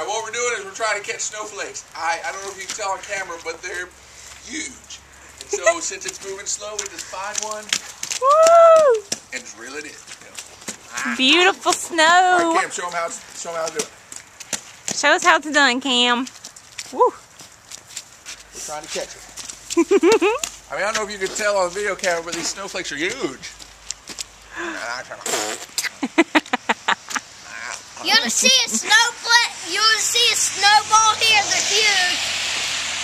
right, what we're doing is we're trying to catch snowflakes. I, I don't know if you can tell on camera, but they're huge. And so since it's moving slow, we just find one Woo! and just reel it in. You know. Ah. Beautiful snow. right, Cam, show them how, show 'em how to do it. Show us how it's done, Cam. Woo. We're trying to catch it. I mean, I don't know if you can tell on the video camera, but these snowflakes are huge. You want to see a snowflake? You want to see a snowball here? They're huge.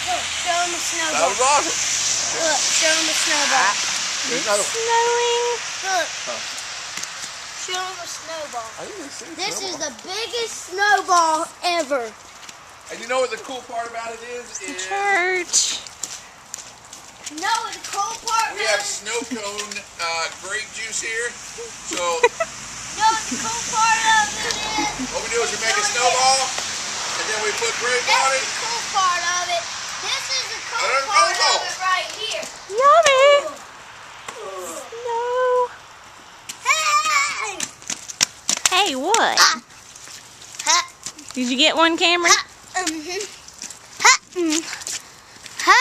Look, show them a That snowball. was awesome. Look, show them a snowball. Another one. Snowing. Look. Show them a snowball. I didn't see the This is the biggest snowball ever. And you know what the cool part about it is? is Church. No, the cool part we have snow cone uh, grape juice here. So the cool part of it is, what we do is we make a snowball, and then we put grape on that's it. the cool part of it. This is the cool Another part snowball. of it right here. Yummy. Snow. Hey! Hey, what? Ah. Ha, Did you get one, Cameron? ha. Ha, mm. Ha,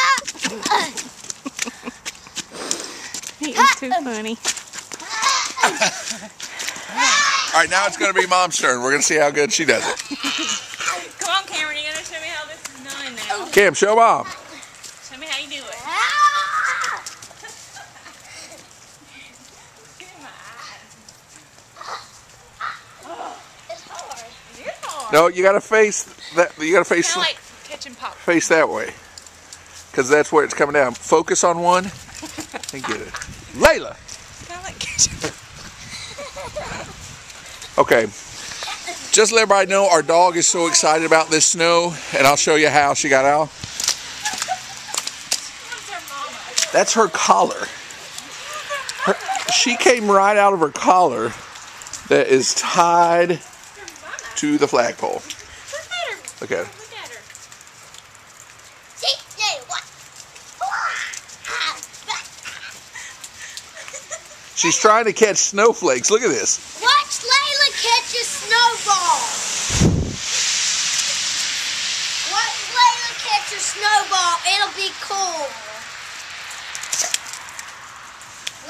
uh, too funny. All right, now it's going to be Mom's turn. We're going to see how good she does it. Come on, Cameron. You're going to show me how this is done now. Cam, show Mom. Show me how you do it. ah. Look at my eyes. It's hard. It is hard. No, you got to face that. You got to face Kind of like catching pop. face that way, because that's where it's coming down. Focus on one and get it. Layla. Kind of like catching. Okay. Just let everybody know, our dog is so excited about this snow, and I'll show you how she got out. That's her collar. Her- she came right out of her collar that is tied to the flagpole. Look at her. She's trying to catch snowflakes. Look at this. Watch Layla catch a snowball. Watch Layla catch a snowball. It'll be cool.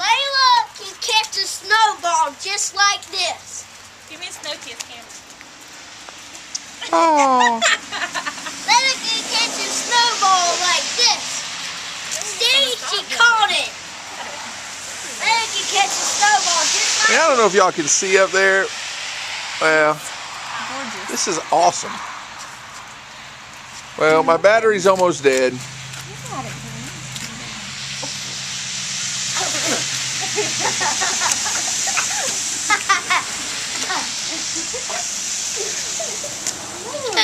Layla can catch a snowball just like this. Give me a snow kiss, Cameron. Oh. Layla can catch a snowball like this. See, she caught it. Layla can catch a snowball just like I don't know if y'all can see up there. Well, Gorgeous. this is awesome. Well, my battery's almost dead. Ooh,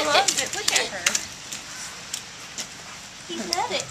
loves it. Look at her. He said it.